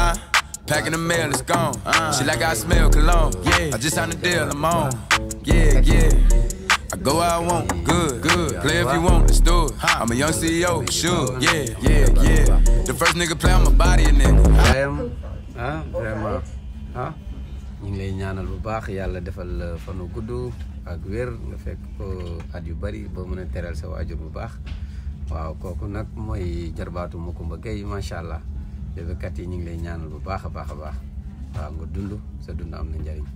Uh, packing the mail, it's gone. She like I smell cologne. Yeah, I just signed a deal, I'm on. Yeah, yeah. I go where I want, good, good. Play if you want, let's do it. I'm a young CEO, sure. Yeah, yeah, yeah. The first nigga play on my body, a nigga. Ibrahim ah vraiment ah ñu ngi lay ñaanal bu baax yàlla defal la fanu gudd ak wér nga fekk ko at yu bari ba mën a teral sa waajur bu baax waaw kooku nag mooy jarbaatu Macoumba Gueye macha allah bébékat yi ñu ngi lay ñaanal bu baax a baax a baax. Waaw nga dund sa dund am na njariñ.